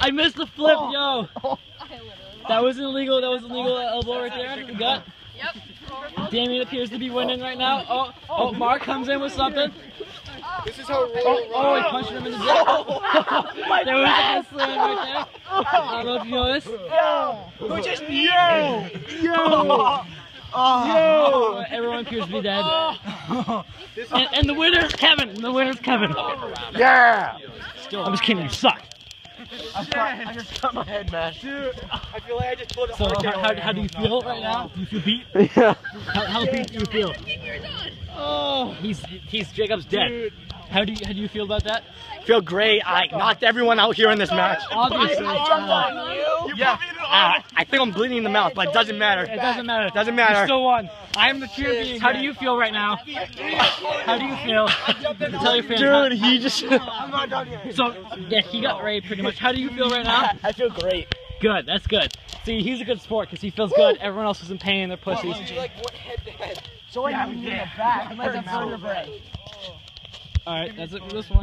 I missed the flip, yo. That was illegal. That was illegal elbow right there in the gut. Yep. Damien appears to be winning right now. Oh, oh, Mark comes in with something. This is how Oh, oh, he punched him in the dick. Oh, there was a head slam right there. I don't know if you know this. Who just yo yo Oh, everyone appears to be dead. Oh. And, and the winner is Kevin. The winner is Kevin. yeah. I'm just kidding. You suck. I just cut my head, man. Dude, I feel like I just pulled a So hard how, how, how do you feel right now? Do you feel beat? Yeah. How, how beat do you feel? Oh, he's he's Jacob's dead. How do you how do you feel about that? Feel great. I knocked everyone out here in this match. Obviously, Yeah. Uh, I think I'm bleeding in the mouth, but it doesn't matter. it doesn't matter. It Doesn't matter. You still won. I'm the champion. How do you feel right now? How do you feel? Tell your fans. Dude, he just. So yeah, he got raped pretty much. How do you feel right now? I feel great. Good. That's good. See, he's a good sport because he feels good. Everyone else is in pain. They're pussies. So what happened in the back? Like a break. All right, that's it for this one.